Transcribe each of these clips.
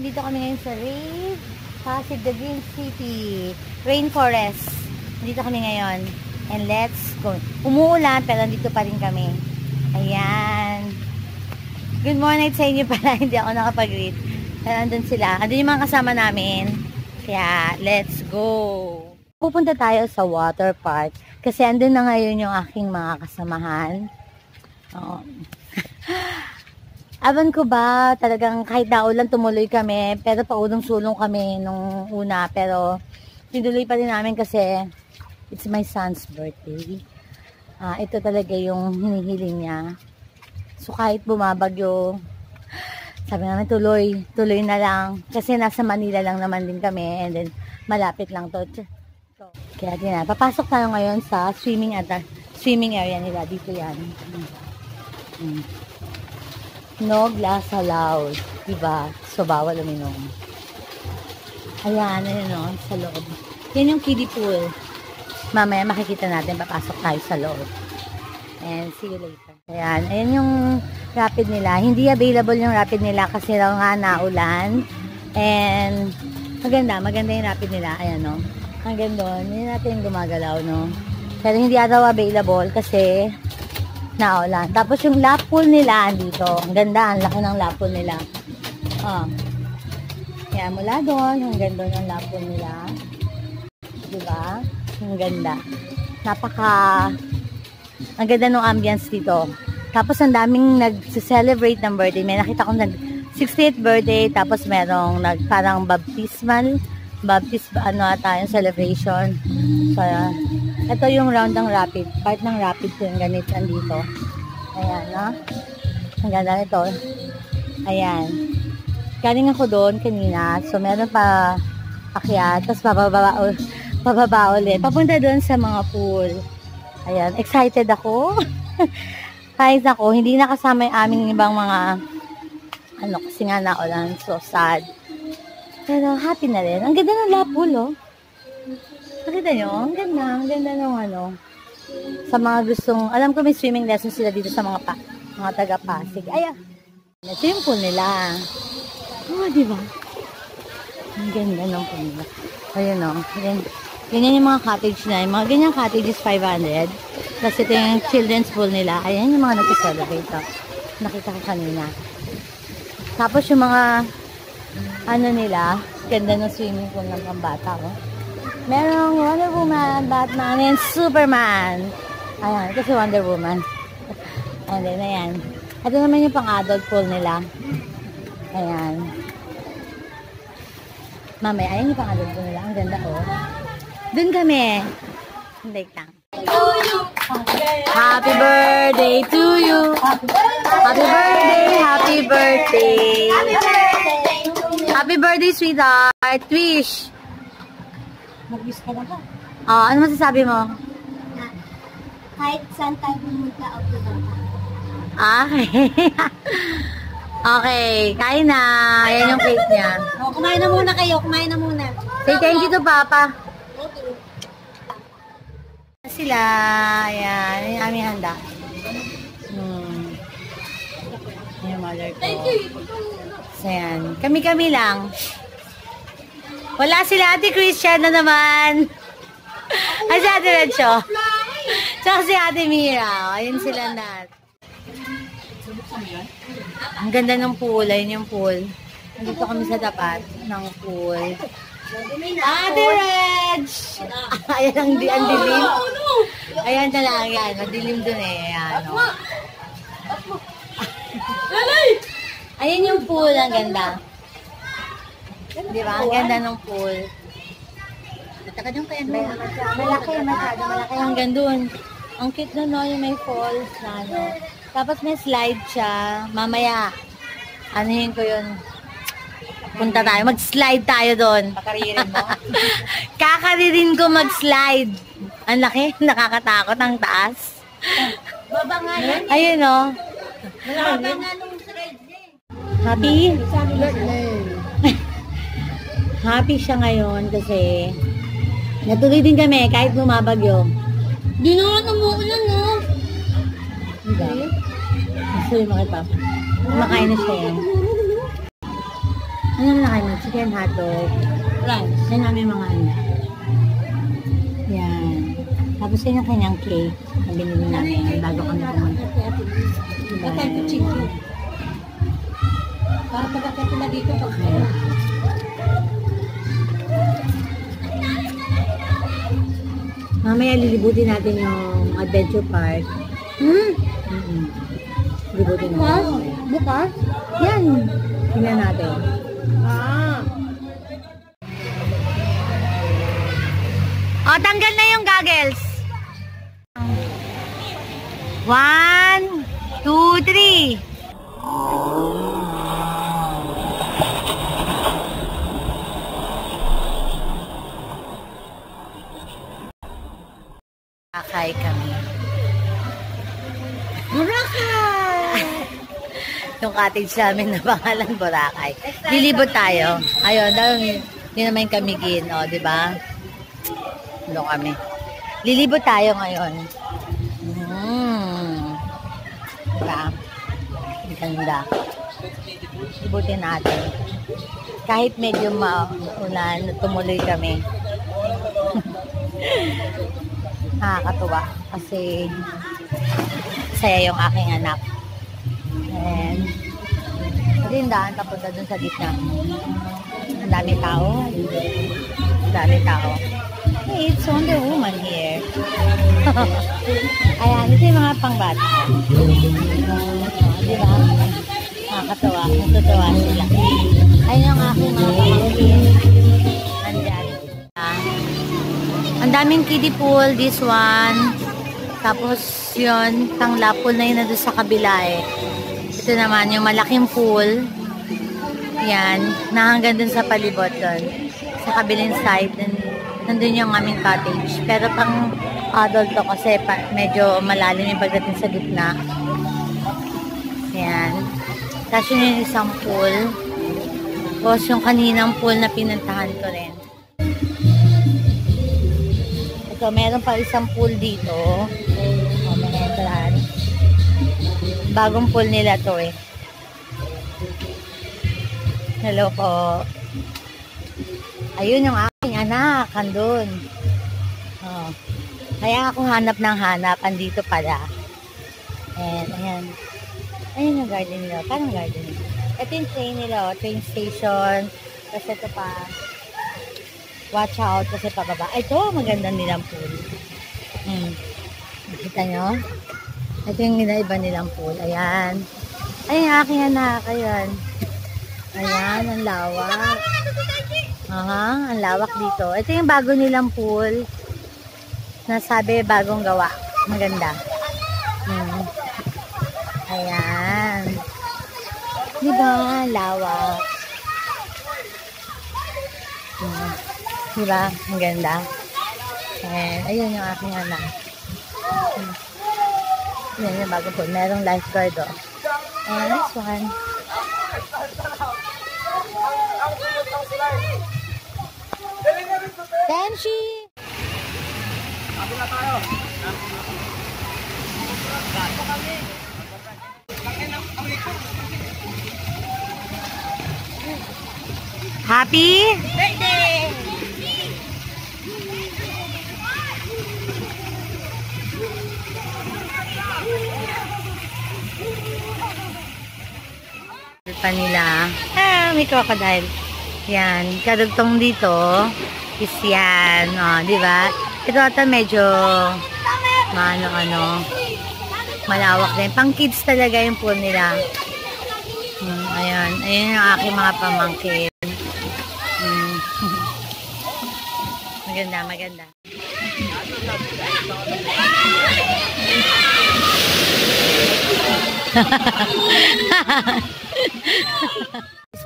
Nandito kami ngayon sa Rave, Pasig, the Green City, Rainforest. Nandito kami ngayon. And let's go. Umuulan, pero nandito pa rin kami. Ayan. Good morning sa inyo pala. Hindi ako nakapag-read. Pero andun sila. Andun yung mga kasama namin. Kaya, let's go. Pupunta tayo sa water park. Kasi andun na ngayon yung aking mga kasamahan. Oo. Aban ko ba, talagang kahit naulan tumuloy kami, pero paulong-sulong kami nung una, pero tinuloy pa rin namin kasi it's my son's birthday. Ah, ito talaga yung hinihiling niya. So kahit bumabagyo, sabi namin tuloy, tuloy na lang. Kasi nasa Manila lang naman din kami and then malapit lang to. Kaya din na, papasok tayo ngayon sa swimming at swimming area nila. Dito yan. Hmm. No glass allowed. Diba? So, bawal uminom. Ayan, ayun no, sa loob. Yan yung kiddie pool. Mamaya makikita natin, papasok tayo sa loob. And see you later. Ayan, ayan yung rapid nila. Hindi available yung rapid nila kasi raw nga naulan. And maganda, maganda yung rapid nila. Ayan no. Hanggang doon, hindi natin gumagalaw no. Pero hindi daw available kasi naulan. Tapos yung lap pool nila dito. Ang ganda, ang laki ng lap pool nila. Oh. Kaya mula doon, hanggang doon ang lap pool nila. Diba? Ang ganda. Napaka ang ganda ng ambience dito. Tapos ang daming nag-celebrate ng birthday. May nakita ko nag 68th birthday, tapos merong nag parang baptismal baptist ano ata yung celebration. So, ito yung round ng rapid. Part ng rapid ko yung ganito dito. Ayan, no? Ang ganda nito. Ayan. Galing ako doon kanina. So, meron pa akyat. Tapos, pababa, pababa ulit. Papunta doon sa mga pool. Ayan. Excited ako. Kahit ako, hindi nakasama yung aming ibang mga ano, kasi nga na ulan. So, sad. Pero happy na rin. Ang ganda ng lapul, oh. Nakita nyo? Ang ganda. Ang ganda ng ano. Sa mga gustong, alam ko may swimming lessons sila dito sa mga pa, mga taga-Pasig. Ay, ah. Pool nila. Oh, di ba? Ang ganda ng pool nila. Ayun, oh. Ganyan, ganyan yung mga cottage na. Yung mga ganyan cottage is 500. Tapos ito yung children's pool nila. Ayan yung mga nag-celebrate. Oh. Nakita ko kanina. Tapos yung mga ano nila, ganda ng swimming pool ng pambata, oh. Merong Wonder Woman, Batman, and Superman. Ayan, ito si Wonder Woman. And then, ayan. Ito naman yung pang-adult pool nila. Ayan. Mamaya, ayan yung pang-adult pool nila. Ang ganda, oh. Dun kami. Hindi lang. Happy birthday to you. Happy birthday, happy birthday. Happy birthday. Happy birthday, sweetheart. Wish. Mag-wish ka na ba? Oh, ano masasabi mo? Na, kahit saan tayo pumunta, okay lang ka. Okay. okay, kain na. Ayan yung cake niya. Oh, kumain na muna kayo. Kumain na muna. Say thank you to Papa. Thank you. Sila. Ayan. Ayan yung aming handa. Hmm. Ayan, mother ko. Ayan. Kami-kami lang. Wala sila Ate Christian na naman. Ay, si Ate Rencho. Tsaka si Ate Mira. Ayun sila lahat. Ang ganda ng pool. Ayun yung pool. Nandito kami sa tapat ng pool. Ate Reg! Ayan ang, di ang dilim. Ayan na lang yan. Madilim dun eh. Ayan, oh. Ayan yung pool. Ang ganda. Di ba? Ang ganda ng pool. Taka yung kaya Malaki, masyado malaki. Hanggang dun. Ang cute na no, yung may falls na ano. Tapos may slide siya. Mamaya, anuhin ko yun. Punta tayo. Mag-slide tayo doon. Pakaririn mo? Kakaririn ko mag-slide. Ang laki. Nakakatakot ang taas. Baba nga yan. Ayun oh. Baba nga nung thread niya. Happy? Sabi birthday. Happy siya ngayon kasi natuloy din kami kahit bumabagyo. Di naman umuulan, no? Hindi. Gusto yung papa. Kumakain na siya yan. Ano na kayo? Chicken hotdog. Rice. Yan namin mga ano. Yan. Tapos yun yung kanyang cake na binili namin bago kami pumunta. Diba? Ito yung chicken. Para pagkakita na dito pag Mamaya lilibutin natin yung adventure park. Hmm? Mm-mm. Libutin Bukas? natin. Bukas? Yan. Tingnan natin. Ah. O, tanggal na yung goggles. One, two, three. Cottage namin na pangalan Boracay. Lilibot tayo. Ayun, dahil yun naman yung kamigin, o, di ba? Doon kami. Lilibot tayo ngayon. Mm. Diba? Ang ganda. Libutin natin. Kahit medyo maulan, tumuloy kami. Nakakatuwa. Kasi saya yung aking anak. And yung daan papunta dun sa gitna. Ang dami tao. Ang dami tao. Hey, it's Wonder Woman here. Ayan, ito yung mga pangbata. Di ba? Nakakatawa. Natutuwa sila. Ayun yung aking mga pamangkin. Andyan. Ang daming kiddie pool, this one. Tapos yun, tangla pool na yun na doon sa kabila eh. Ito naman, yung malaking pool. Yan, na hanggang dun sa palibot doon. Sa kabilang side, dun, nandun yung aming cottage. Pero pang adult to kasi pa, medyo malalim yung pagdating sa gitna. Yan. Tapos yun yung isang pool. Tapos yung kaninang pool na pinuntahan ko rin. Ito, meron pa isang pool dito. Bagong pool nila to eh. Hello po. Ayun yung aking anak, andun. Oh. Kaya ako hanap ng hanap, andito pala. And, ayan. Ayun yung garden nila, parang garden. Ito yung train nila, oh, train station. Tapos ito pa, watch out kasi pababa. Ito, maganda nilang pool. Hmm. Nakita nyo? Ito yung inaiba nilang pool. Ayan. Ay, yung aking anak. Ayan. Ayan, ang lawak. Aha, ang lawak dito. Ito yung bago nilang pool. Nasabi, bagong gawa. Maganda. Hmm. Ayan. Diba? Lawak. Hmm. Diba? Ang ganda. And, ayun yung aking anak. Hmm. Yan yung bagong pool. Merong lifeguard, oh. And this one. Tenshi! Happy? Birthday! Pa nila. Ah, may crocodile. Yan. Kadugtong dito is yan. O, di ba? Ito ata medyo maano ano malawak din. Pang kids talaga yung pool nila. Hmm, ayun. Ayun yung aking mga pamangkin. Hmm. maganda, maganda.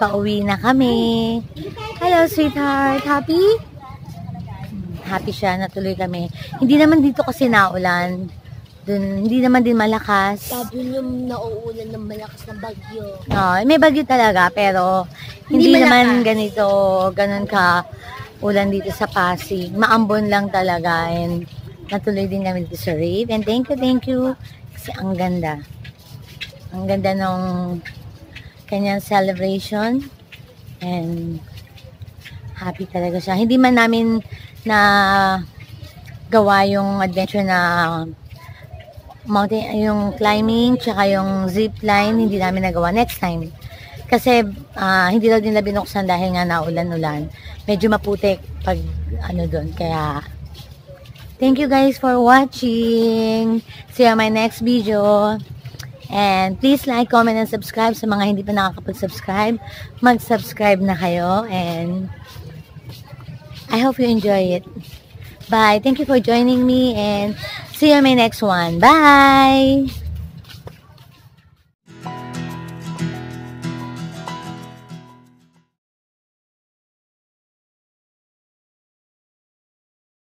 Pauwi na kami. Hello, sweetheart. Happy? Happy siya. Natuloy kami. Hindi naman dito kasi naulan. Dun, hindi naman din malakas. Sabi niyo nauulan ng malakas na bagyo. Oh, may bagyo talaga pero hindi, Hindi naman ganito, ganun ka ulan dito sa Pasig. Maambon lang talaga and natuloy din kami dito sa rave. And thank you, thank you. Kasi ang ganda. Ang ganda nung kanyang celebration. And happy talaga siya. Hindi man namin na gawa yung adventure na mountain, yung climbing, tsaka yung zip line, hindi namin nagawa next time. Kasi ah, hindi daw nila binuksan dahil nga naulan-ulan. Medyo maputik pag ano doon. Kaya thank you guys for watching. See you on my next video. And please like, comment, and subscribe sa mga hindi pa nakakapag-subscribe. Mag-subscribe na kayo. And I hope you enjoy it. Bye. Thank you for joining me and see you on my next one. Bye!